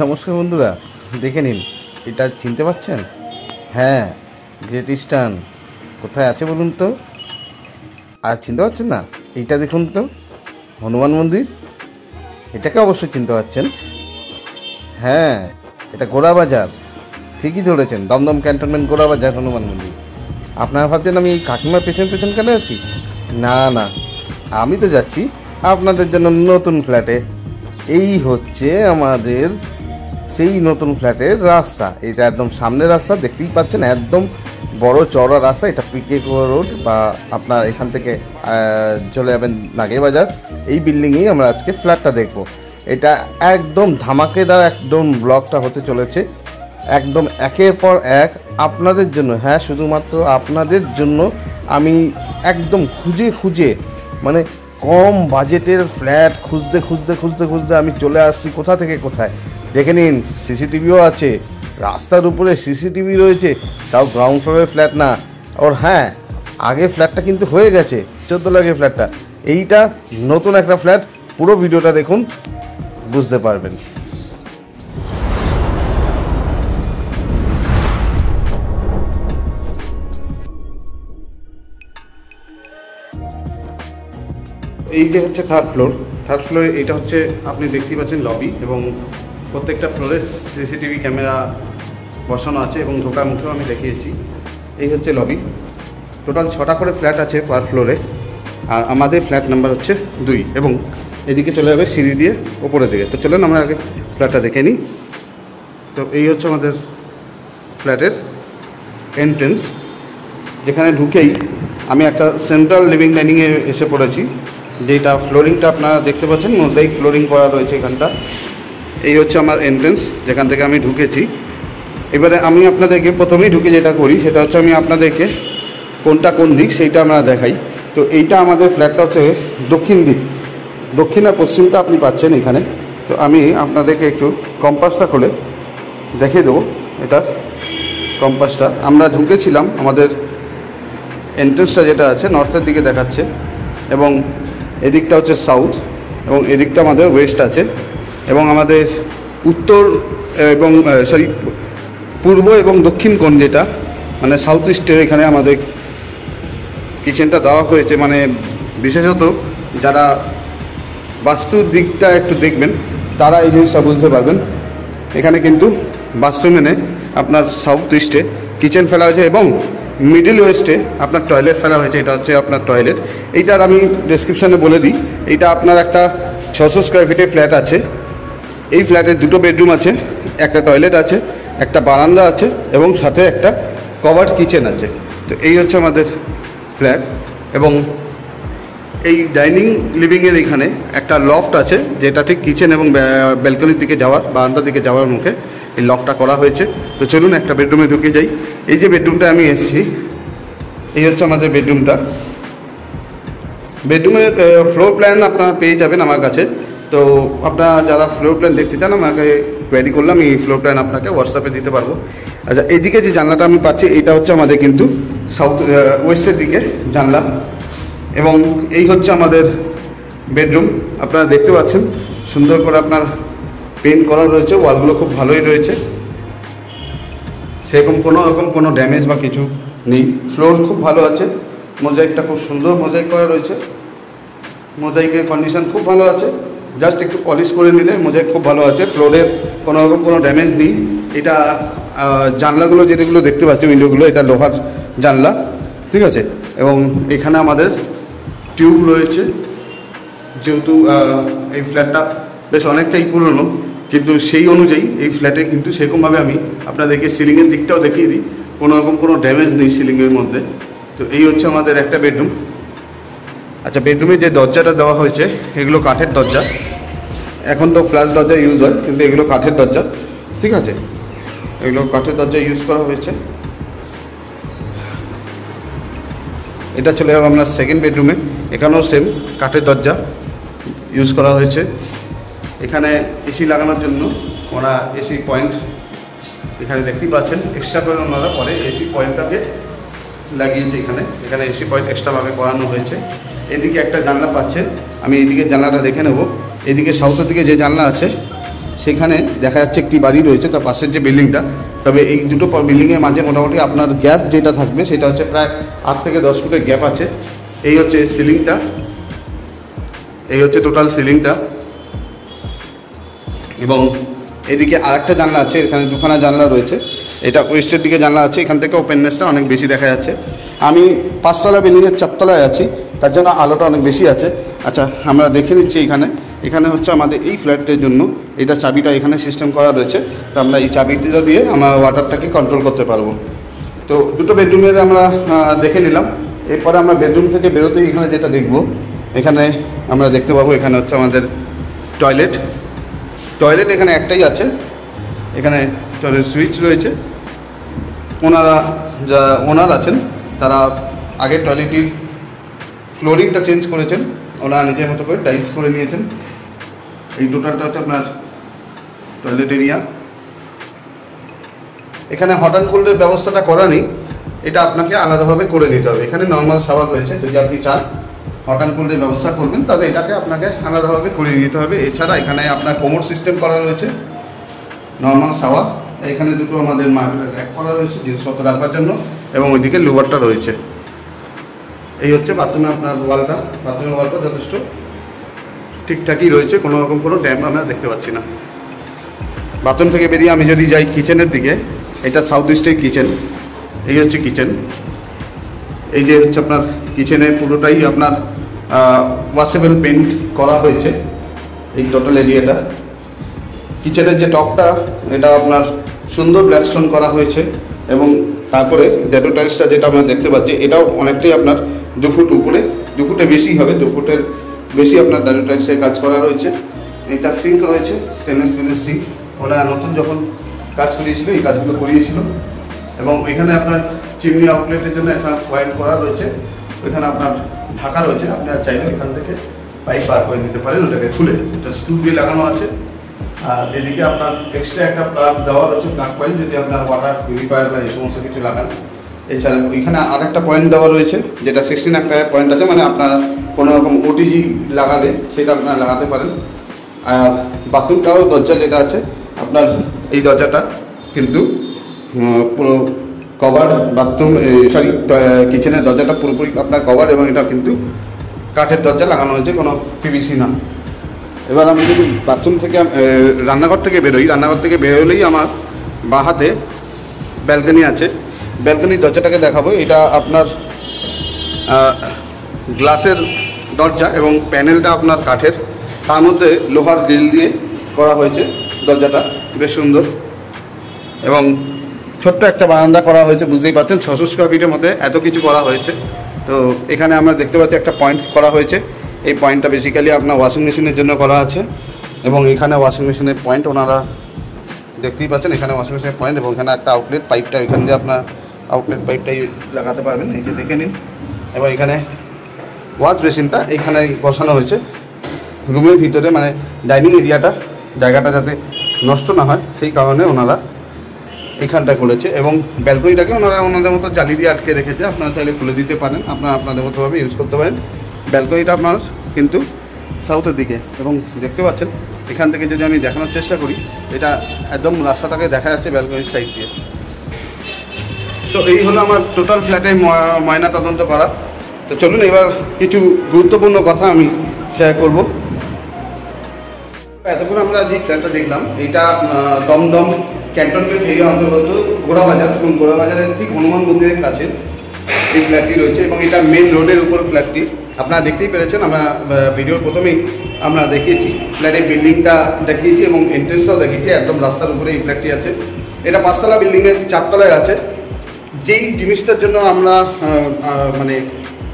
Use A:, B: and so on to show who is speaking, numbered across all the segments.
A: নমস্কার বন্ধুরা, দেখে নিন, এটা চিনতে পারছেন? হ্যাঁ গ্রেট ইস্টার্ন কোথায় আছে বলুন তো? আর চিনতে পারছেন না? এইটা দেখুন তো, হনুমান মন্দির। এটাকে অবশ্যই চিনতে পারছেন। হ্যাঁ এটা গোড়া বাজার। ঠিকই ধরেছেন, দমদম ক্যান্টনমেন্ট গোড়া বাজার, হনুমান মন্দির। আপনারা ভাবছেন আমি এই কাকিমার পেছন পেছন কেন আছি? না না, আমি তো যাচ্ছি আপনাদের জন্য নতুন ফ্ল্যাটে এই হচ্ছে আমাদের সেই নতুন ফ্ল্যাটের রাস্তা। এটা একদম সামনের রাস্তা, দেখতেই পাচ্ছেন, একদম বড় চড়া রাস্তা। এটা পিকে রোড বা আপনার এখান থেকে চলে যাবেন নাগেবাজার এই বিল্ডিংয়েই আমরা আজকে ফ্ল্যাটটা দেখব। এটা একদম ধামাকেদার একদম ব্লকটা হতে চলেছে। একদম একের পর এক আপনাদের জন্য হ্যাঁ শুধুমাত্র আপনাদের জন্য আমি একদম খুঁজে খুঁজে মানে কম বাজেটের ফ্ল্যাট খুঁজতে খুঁজতে খুঁজতে খুঁজতে আমি চলে আসছি কোথা থেকে কোথায়। দেখে নিন, সিসিটিভিও আছে। রাস্তার উপরে সিসিটিভি রয়েছে, তাও গ্রাউন্ড ফ্লোরের ফ্ল্যাট না। ওর হ্যাঁ আগে ফ্ল্যাটটা কিন্তু হয়ে গেছে, চোদ্দ লাখের ফ্ল্যাটটা এইটা নতুন একটা ফ্ল্যাট পুরো ভিডিওটা দেখুন, বুঝতে পারবেন। এই যে হচ্ছে থার্ড ফ্লোর থার্ড ফ্লোরে এটা হচ্ছে, আপনি দেখতেই পাচ্ছেন লবি এবং প্রত্যেকটা ফ্লোরে সিসিটিভি ক্যামেরা বসানো আছে এবং ঢোকার মুখেও আমি দেখিয়েছি। এই হচ্ছে লবি টোটাল ছটা করে ফ্ল্যাট আছে পার ফ্লোরে আর আমাদের ফ্ল্যাট নাম্বার হচ্ছে দুই এবং এদিকে চলে যাবে সিঁড়ি দিয়ে ওপরের দিকে। তো চলুন আমরা আগে ফ্ল্যাটটা দেখে নিই। তো এই হচ্ছে আমাদের ফ্ল্যাটের এন্ট্রেন্স যেখানে ঢুকেই আমি একটা সেন্ট্রাল লিভিং ডাইনিংয়ে এসে পড়েছি। যেটা ফ্লোরিংটা আপনারা দেখতে পাচ্ছেন মোজাইক ফ্লোরিং করা রয়েছে এখানটা। এই হচ্ছে আমার এন্ট্রেন্স যেখান থেকে আমি ঢুকেছি। এবারে আমি আপনাদেরকে প্রথমেই ঢুকে যেটা করি, সেটা হচ্ছে আমি আপনাদেরকে কোনটা কোন দিক সেইটা আমরা দেখাই। তো এইটা আমাদের ফ্ল্যাটটা হচ্ছে দক্ষিণ দিক। দক্ষিণ আর পশ্চিমটা আপনি পাচ্ছেন এখানে। তো আমি আপনাদেরকে একটু কম্পাসটা খুলে দেখিয়ে দেবো এটার কম্পাসটা আমরা ঢুকেছিলাম, আমাদের এন্ট্রেন্সটা যেটা আছে নর্থের দিকে দেখাচ্ছে। এবং এদিকটা হচ্ছে সাউথ এবং এদিকটা আমাদের ওয়েস্ট আছে। এবং আমাদের উত্তর এবং সরি পূর্ব এবং দক্ষিণ কোণ যেটা মানে সাউথ ইস্টের এখানে আমাদের কিচেনটা দেওয়া হয়েছে মানে বিশেষত যারা বাস্তুর দিকটা একটু দেখবেন, তারা এই জিনিসটা বুঝতে পারবেন। এখানে কিন্তু বাস্তু মেনে আপনার সাউথ ইস্টে কিচেন ফেলা হয়েছে এবং মিডিল ওয়েস্টে আপনার টয়লেট ফেলা হয়েছে, এটা হচ্ছে আপনার টয়লেট এইটার আমি ডেসক্রিপশানে বলে দিই। এটা আপনার একটা ছশো স্কোয়ার ফিটে ফ্ল্যাট আছে। এই ফ্ল্যাটে দুটো বেডরুম আছে, একটা টয়লেট আছে, একটা বারান্দা আছে এবং সাথে একটা কভার কিচেন আছে। তো এই হচ্ছে আমাদের ফ্ল্যাট এবং এই ডাইনিং লিভিংয়ের এখানে একটা লফট আছে, যেটা ঠিক কিচেন এবং ব্যালকনির দিকে যাওয়ার, বারান্দার দিকে যাওয়ার মুখে এই লফটটা করা হয়েছে। তো চলুন একটা বেডরুমে ঢুকে যাই। এই যে বেডরুমটা আমি এসেছি, এই হচ্ছে আমাদের বেডরুমটা। বেডরুমের ফ্লোর প্ল্যান আপনারা পেয়ে যাবেন আমার কাছে। তো আপনারা যারা ফ্লোর প্ল্যান দেখতে চান, আমাকে কোয়ারি করলাম এই ফ্লোর প্ল্যান আপনাকে হোয়াটসঅ্যাপে দিতে পারব। আচ্ছা এইদিকে যে জানলাটা আমি পাচ্ছি এটা হচ্ছে আমাদের কিন্তু সাউথ ওয়েস্টের দিকে জানলা। এবং এই হচ্ছে আমাদের বেডরুম আপনারা দেখতে পাচ্ছেন, সুন্দর করে আপনার পেন্ট করা রয়েছে ওয়ালগুলো খুব ভালোই রয়েছে। সেরকম কোনো রকম কোনো ড্যামেজ বা কিছু নেই। ফ্লোর খুব ভালো আছে মোজাইকটা খুব সুন্দর মোজাইক করা রয়েছে। মোজাইকের কন্ডিশন খুব ভালো আছে। জাস্ট একটু পলিশ করে নিলে মোজাইক খুব ভালো আছে। ফ্লোরের কোনো রকম কোনো ড্যামেজ নেই। এটা জানলাগুলো যেগুলো দেখতে পাচ্ছি উইন্ডোগুলো এটা লোহার জানলা। ঠিক আছে? এবং এখানে আমাদের টিউব রয়েছে। যেহেতু এই ফ্ল্যাটটা বেশ অনেকটাই পুরনো, কিন্তু সেই অনুযায়ী এই ফ্ল্যাটে কিন্তু সেরকমভাবে আমি আপনাদেরকে সিলিংয়ের দিকটাও দেখিয়ে দিই। কোনো রকম কোনো ড্যামেজ নেই সিলিংয়ের মধ্যে। তো এই হচ্ছে আমাদের একটা বেডরুম আচ্ছা বেডরুমে যে দরজাটা দেওয়া হয়েছে, এগুলো কাঠের দরজা। এখন তো ফ্ল্যাশ দরজা ইউজ হয়, কিন্তু এগুলো কাঠের দরজা। ঠিক আছে? এগুলো কাঠের দরজা ইউজ করা হয়েছে। এটা চলে যাব আপনার সেকেন্ড বেডরুমে এখানেও সেম কাঠের দরজা ইউজ করা হয়েছে। এখানে এসি লাগানোর জন্য ওরা এসি পয়েন্ট এখানে দেখতেই পাচ্ছেন এক্সট্রা করে ওনারা পরে এসি পয়েন্টটাকে লাগিয়েছে এখানে। এখানে এসি পয়েন্ট এক্সট্রাভাবে করানো হয়েছে। এদিকে একটা জানলা পাচ্ছেন আমি এদিকে জানলাটা দেখে নেব। এদিকে সাউথের দিকে যে জানলা আছে, সেখানে দেখা যাচ্ছে একটি বাড়ি রয়েছে, তার পাশের যে বিল্ডিংটা। তবে এই দুটো বিল্ডিংয়ের মাঝে মোটামুটি আপনার গ্যাপ যেটা থাকবে, সেটা হচ্ছে প্রায় আট থেকে দশ ফুটের গ্যাপ আছে। এই হচ্ছে সিলিংটা। এই হচ্ছে টোটাল সিলিংটা। এবং এদিকে আরেকটা জানলা আছে, এখানে দুখানা জানলা রয়েছে। এটা ওয়েস্টের দিকে জানলা আছে, এখান থেকে ওপেননেসটা অনেক বেশি দেখা যাচ্ছে। আমি পাঁচতলা বিল্ডিংয়ের চারতলায় আছি। তার জন্য আলোটা অনেক বেশি আছে। আচ্ছা আমরা দেখে নিচ্ছি এখানে। এখানে হচ্ছে আমাদের এই ফ্ল্যাটের জন্য এটা চাবিটা এখানে সিস্টেম করা রয়েছে। তো আমরা এই চাবিটা দিয়ে আমরা ওয়াটারটাকে কন্ট্রোল করতে পারব। তো দুটো বেডরুমের আমরা দেখে নিলাম। এরপরে আমরা বেডরুম থেকে বেরোতেই এখানে যেটা দেখব, এখানে আমরা দেখতে পাবো এখানে হচ্ছে আমাদের টয়লেট টয়লেট এখানে একটাই আছে। এখানে টয়লেট সুইচ রয়েছে। ওনারা, যা ওনার আছেন, তারা আগের টয়লেটটির ফ্লোরিংটা চেঞ্জ করেছেন। ওনারা নিজের মতো করে টাইলস করে নিয়েছেন। এই টোটালটা হচ্ছে আপনার টয়লেট এরিয়া এখানে হট অ্যান্ড কোল্ডের ব্যবস্থাটা করা নেই। এটা আপনাকে আলাদাভাবে করে নিতে হবে। এখানে নর্মাল শাওয়ার রয়েছে, যদি আপনি চান হট অ্যান্ড কোল্ডের ব্যবস্থা করবেন, তবে এটাকে আপনাকে আলাদাভাবে করে নিতে হবে। এছাড়া এখানে আপনার কোমোড সিস্টেম করা রয়েছে নর্মাল শাওয়ার এখানে দুটো আমাদের র্যাক করা রয়েছে, জিনিসপত্র রাখার জন্য এবং ওইদিকে লোয়ারটা রয়েছে। এই হচ্ছে বাথরুমে আপনার ওয়ালটা বাথরুমের ওয়ালটা যথেষ্ট। ঠিকঠাকই রয়েছে, কোনো রকম কোনো ড্যাম আমরা দেখতে পাচ্ছি না। বাথরুম থেকে বেরিয়ে আমি যদি যাই কিচেনের দিকে, এটা সাউথ ইস্টের কিচেন এই হচ্ছে কিচেন এই যে হচ্ছে আপনার কিচেনে পুরোটাই আপনার ওয়াশেবল পেন্ট করা হয়েছে, এই টোটাল এরিয়াটা কিচেনের যে টপটা এটা আপনার সুন্দর ব্ল্যাকস্টোন করা হয়েছে, এবং তারপরে ডেটো টাইলসটা যেটা আমরা দেখতে পাচ্ছি, এটাও অনেকটাই আপনার দু ফুট উপরে, দু ফুটে বেশি হবে, দু ফুটের বেশি আপনার ডেটো টাইলসের কাজ করা রয়েছে। এটা সিঙ্ক রয়েছে স্টেনলেস স্টিলের সিঙ্ক ওরা নতুন যখন কাজ করিয়েছিল, এই কাজগুলো করিয়েছিল। এবং এখানে আপনার চিমনি আউটলেটের জন্য একটা পয়েন্ট করা রয়েছে। ওইখানে আপনার ঢাকা রয়েছে, আপনারা চাইলে এখান থেকে পাইপ বার করে নিতে পারেন, ওটাকে খুলে। এটা স্ক্রু দিয়ে লাগানো আছে। আর এদিকে আপনার এক্সট্রা একটা প্লাগ দেওয়া রয়েছে প্লাগ পয়েন্ট যদি আপনার ওয়াটার পিউরিফায়ার বা এই সমস্ত কিছু লাগান। এছাড়া ওইখানে আরেকটা পয়েন্ট দেওয়া রয়েছে, যেটা সিক্সটিন একটা পয়েন্ট আছে মানে আপনার কোনো রকম ওটিজি লাগালে সেটা আপনারা লাগাতে পারেন। আর বাথরুমটাও দরজা যেটা আছে, আপনার এই দরজাটা কিন্তু পুরো কভার বাথরুম সরি কিচেনের দরজাটা পুরোপুরি আপনার কভার এবং এটা কিন্তু কাঠের দরজা লাগানো হয়েছে, কোনো পিভিসি না। এবার আমি যদি বাথরুম থেকে রান্নাঘর থেকে বেরোই, রান্নাঘর থেকে বেরোলেই আমার বাঁ হাতে ব্যালকনি আছে। ব্যালকনির দরজাটাকে দেখাবো। এটা আপনার গ্লাসের দরজা এবং প্যানেলটা আপনার কাঠের। তার মধ্যে লোহার গ্রিল দিয়ে করা হয়েছে দরজাটা। বেশ সুন্দর। এবং ছোট্ট একটা বারান্দা করা হয়েছে, বুঝতেই পারছেন, ছশো স্কোয়ার ফিটের মধ্যে এত কিছু করা হয়েছে। তো এখানে আমরা দেখতে পাচ্ছি একটা পয়েন্ট করা হয়েছে। এই পয়েন্টটা বেসিক্যালি আপনার ওয়াশিং মেশিনের জন্য করা আছে। এবং এখানে ওয়াশিং মেশিনের পয়েন্ট ওনারা দেখতেই পাচ্ছেন, এখানে ওয়াশিং মেশিনের পয়েন্ট এবং এখানে একটা আউটলেট পাইপটা এখান দিয়ে আপনার আউটলেট পাইপটাই লাগাতে পারবেন, এই যে দেখে নিন। এবং এখানে ওয়াশ বেসিনটা এখানে বসানো হয়েছে। রুমের ভিতরে মানে ডাইনিং এরিয়াটা, জায়গাটা যাতে নষ্ট না হয়, সেই কারণে ওনারা এখানটা করেছে এবং ব্যালকনিটাকে ওনারা ওনাদের মতো জালি দিয়ে আটকে রেখেছে। আপনারা চাইলে খুলে দিতে পারেন। আপনারা আপনাদের মতোভাবে ইউজ করতে পারেন। ব্যালকনিটা আপনার কিন্তু সাউথের দিকে। এবং দেখতে পাচ্ছেন, এখান থেকে যদি আমি দেখানোর চেষ্টা করি, এটা একদম রাস্তাটাকে দেখা যাচ্ছে ব্যালকনির সাইড দিয়ে। তো এই হলো আমার টোটাল ফ্ল্যাটে ময়না তদন্ত করা। তো চলুন এবার কিছু গুরুত্বপূর্ণ কথা আমি শেয়ার করব। এতক্ষণ আমরা যে ফ্ল্যাটটা দেখলাম, এটা দমদম ক্যান্টনমেন্ট এরিয়া অন্তর্গত গোড়াবাজার। এবং গোড়াবাজারের ঠিক হনুমান মন্দিরের কাছে এই ফ্ল্যাটটি রয়েছে এবং এটা মেন রোডের উপর ফ্ল্যাটটি আপনারা দেখতেই পেরেছেন, আমরা ভিডিওর প্রথমেই আমরা দেখিয়েছি। ফ্ল্যাটের বিল্ডিংটা দেখিয়েছি এবং এন্ট্রেন্সটাও দেখিয়েছি, একদম রাস্তার উপরে এই ফ্ল্যাটটি আছে। এটা পাঁচতলা বিল্ডিংয়ের চারতলায় আছে। যেই জিনিসটার জন্য আমরা মানে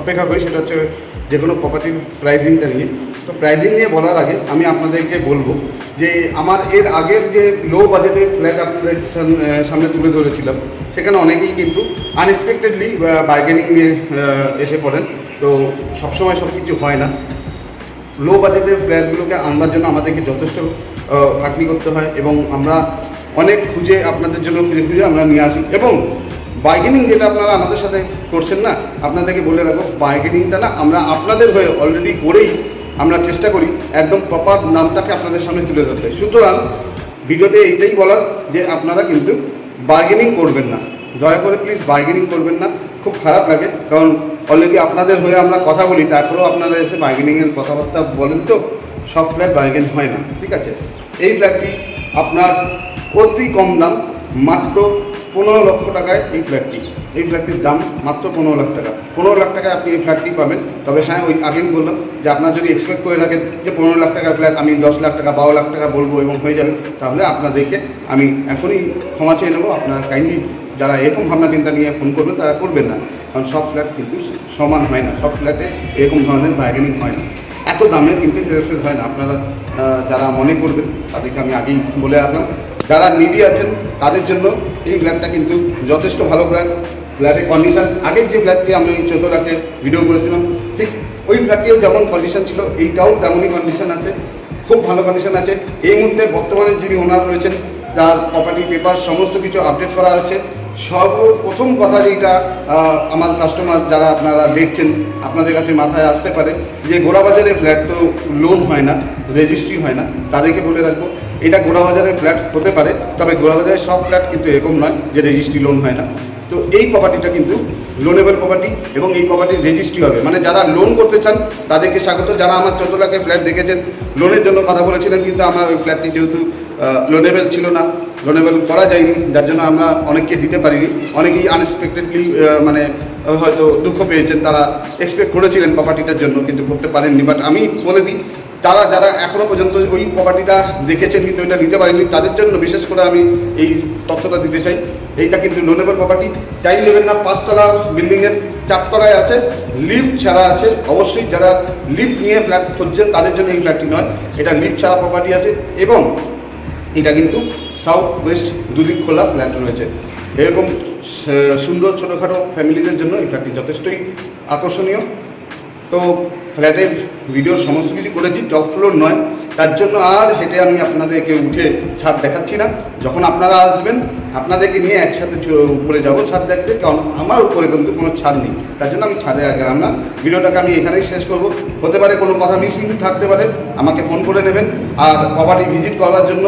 A: অপেক্ষা করি সেটা হচ্ছে যে কোনো প্রপার্টির প্রাইজিংটা নিয়ে। তো প্রাইজিং নিয়ে বলার আগে আমি আপনাদেরকে বলব যে আমার এর আগের যে লো বাজেটের ফ্ল্যাট আপনাদের সামনে তুলে ধরেছিলাম, সেখানে অনেকেই কিন্তু আনএক্সপেক্টেডলি বার্গেনিং নিয়ে এসে পড়েন। তো সবসময় সব কিছু হয় না। লো বাজেটের ফ্ল্যাটগুলোকে আনবার জন্য আমাদেরকে যথেষ্ট খাটনি করতে হয় এবং আমরা অনেক খুঁজে আপনাদের জন্য খুঁজে খুঁজে আমরা নিয়ে আসি। এবং বার্গেনিং যেটা আপনারা আমাদের সাথে করছেন না, আপনাদেরকে বলে রাখো বার্গেনিংটা না আমরা আপনাদের হয়ে অলরেডি করেই আমরা চেষ্টা করি একদম প্রপার নামটাকে আপনাদের সামনে তুলে ধরতে। সুতরাং ভিডিওতে এইটাই বলার যে আপনারা কিন্তু বার্গেনিং করবেন না। দয়া করে প্লিজ বার্গেনিং করবেন না, খুব খারাপ লাগে, কারণ অলরেডি আপনাদের হয়ে আমরা কথা বলি, তারপরেও আপনারা এসে বার্গেনিংয়ের কথাবার্তা বলেন তো, সব ফ্ল্যাট বার্গেন হয় না, ঠিক আছে? এই ফ্ল্যাটটি আপনার অতি কম দাম, মাত্র পনেরো লক্ষ টাকায় এই ফ্ল্যাটটি এই ফ্ল্যাটটির দাম মাত্র পনেরো লাখ টাকা। পনেরো লাখ টাকায় আপনি এই ফ্ল্যাটটি পাবেন। তবে হ্যাঁ ওই আগেই বললাম যে আপনার যদি এক্সপেক্ট করে রাখেন যে পনেরো লাখ টাকার ফ্ল্যাট আমি দশ লাখ টাকা, বারো লাখ টাকা বলব এবং হয়ে যাবে, তাহলে আপনাদেরকে আমি এখনই ক্ষমা চেয়ে নেব। আপনারা কাইন্ডলি যারা এরকম ভাবনা চিন্তা নিয়ে ফোন করবেন, তারা করবেন না। কারণ সব ফ্ল্যাট কিন্তু সমান হয় না। সব ফ্ল্যাটে এরকম ধরনের বার্গেনিং হয় না। দামে কিন্তু হেরফের হয় না। আপনারা যারা মনে করবেন, তাদেরকে আমি আগেই বলে রাখলাম যারা নিডি আছেন, তাদের জন্য এই ফ্ল্যাটটা কিন্তু যথেষ্ট ভালো ফ্ল্যাট ফ্ল্যাটের কন্ডিশন আগের যে ফ্ল্যাটটি আমি চোদ্দ লাখে ভিডিও করেছিলাম, ঠিক ওই ফ্ল্যাটটিও যেমন কন্ডিশন ছিল, এইটাও তেমনই কন্ডিশন আছে। খুব ভালো কন্ডিশন আছে। এই মুহূর্তে বর্তমানে যিনি ওনার রয়েছেন, তার প্রপার্টি পেপার সমস্ত কিছু আপডেট করা আছে। সর্বপ্রথম কথা যেটা আমার কাস্টমার যারা আপনারা দেখছেন, আপনাদের কাছে মাথায় আসতে পারে যে গোড়াবাজারে ফ্ল্যাট তো লোন হয় না রেজিস্ট্রি হয় না, তাদেরকে বলে রাখব, এটা গোড়াবাজারের ফ্ল্যাট হতে পারে, তবে গোড়াবাজারের সব ফ্ল্যাট কিন্তু এরকম নয় যে রেজিস্ট্রি লোন হয় না। তো এই প্রপার্টিটা কিন্তু লোনেবল প্রপার্টি এবং এই প্রপার্টির রেজিস্ট্রি হবে। মানে যারা লোন করতে চান, তাদেরকে স্বাগত। যারা আমার চোদ্দ লাখের ফ্ল্যাট দেখেছেন লোনের জন্য কথা বলেছিলেন, কিন্তু আমার ওই ফ্ল্যাটটি যেহেতু লোনেবল ছিল না লোনেবেল করা যায়নি, যার জন্য আমরা অনেককে দিতে পারিনি। অনেকেই আনএক্সপেক্টেডলি মানে হয়তো দুঃখ পেয়েছেন, তারা এক্সপেক্ট করেছিলেন প্রপার্টিটার জন্য, কিন্তু করতে পারেননি। বাট আমি বলে দিই, তারা যারা এখনও পর্যন্ত ওই প্রপার্টিটা দেখেছেন, কিন্তু ওইটা নিতে পারেনি তাদের জন্য বিশেষ করে আমি এই তথ্যটা দিতে চাই। এইটা কিন্তু লোনেবল প্রপার্টি চাই নেবেন না, পাঁচতলা বিল্ডিংয়ের চারতলায় আছে লিফট ছাড়া আছে। অবশ্যই যারা লিফ্ট নিয়ে ফ্ল্যাট খুঁজছেন, তাদের জন্য এই ফ্ল্যাটটি নয়, এটা লিফট ছাড়া প্রপার্টি আছে। এবং এটা কিন্তু সাউথ ওয়েস্ট দুদিক খোলা ফ্ল্যাট রয়েছে। এরকম সুন্দর ছোটোখাটো ফ্যামিলিদের জন্য এই ফ্ল্যাটটি যথেষ্টই আকর্ষণীয়? তো ফ্ল্যাটের ভিডিও সমস্ত কিছু করেছি টপ ফ্লোর নয়। তার জন্য আর হেঁটে আমি আপনাদেরকে উঠে ছাদ দেখাচ্ছি না। যখন আপনারা আসবেন, আপনাদেরকে নিয়ে একসাথে উপরে যাব ছাদ দেখতে। কারণ আমার উপরে কিন্তু কোনো ছাদ নেই। তার জন্য আমি ছাদে গেলাম না। ভিডিওটাকে আমি এখানেই শেষ করব। হতে পারে কোনো কথা মিসিং থাকতে পারে, আমাকে ফোন করে নেবেন। আর প্রপার্টি ভিজিট করার জন্য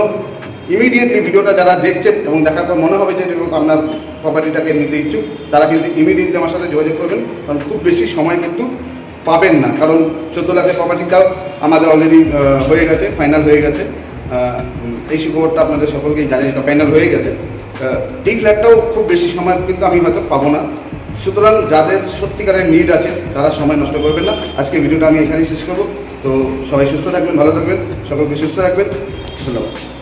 A: ইমিডিয়েটলি ভিডিওটা যারা দেখছেন এবং দেখার পর মনে হবে যে আপনার প্রপার্টিটাকে নিতে ইচ্ছুক, তারা কিন্তু ইমিডিয়েটলি আমার সাথে যোগাযোগ করবেন। কারণ খুব বেশি সময় কিন্তু পাবেন না। কারণ চোদ্দ লাখের প্রপার্টিটাও আমাদের অলরেডি হয়ে গেছে ফাইনাল হয়ে গেছে। এই সুখবরটা আপনাদের সকলকেই জানি এটা ফাইনাল হয়ে গেছে। এই ফ্ল্যাটটাও খুব বেশি সময় কিন্তু আমি হয়তো পাবো না। সুতরাং যাদের সত্যিকারের নিড আছে, তারা সময় নষ্ট করবেন না। আজকে ভিডিওটা আমি এখানেই শেষ করব। তো সবাই সুস্থ থাকবেন, ভালো থাকবেন। সকলকে সুস্থ রাখবেন। ধন্যবাদ।